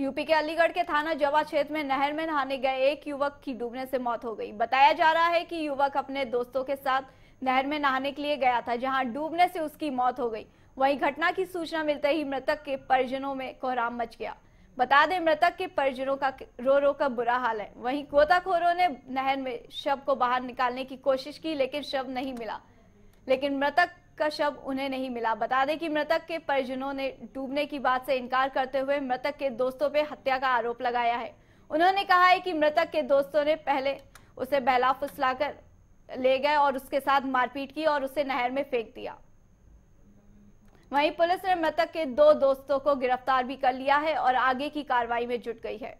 UP के अलीगढ़ के थाना जवा क्षेत्र में नहर में नहाने गए एक युवक की डूबने से मौत हो गई। बताया जा रहा है कि युवक अपने दोस्तों के साथ नहर में नहाने के लिए गया था, जहाँ डूबने से उसकी मौत हो गई। वहीं घटना की सूचना मिलते ही मृतक के परिजनों में कोहराम मच गया। बता दें, मृतक के परिजनों का रो रो का बुरा हाल है। वहीं गोताखोरों ने नहर में शव को बाहर निकालने की कोशिश की, लेकिन शव नहीं मिला। लेकिन मृतक का शव उन्हें नहीं मिला। बता दें कि मृतक के परिजनों ने डूबने की बात से इनकार करते हुए मृतक के दोस्तों पर हत्या का आरोप लगाया है। उन्होंने कहा है कि मृतक के दोस्तों ने पहले उसे बहला फुसलाकर ले गए और उसके साथ मारपीट की और उसे नहर में फेंक दिया। वहीं पुलिस ने मृतक के दो दोस्तों को गिरफ़्तार भी कर लिया है और आगे की कार्रवाई में जुट गई है।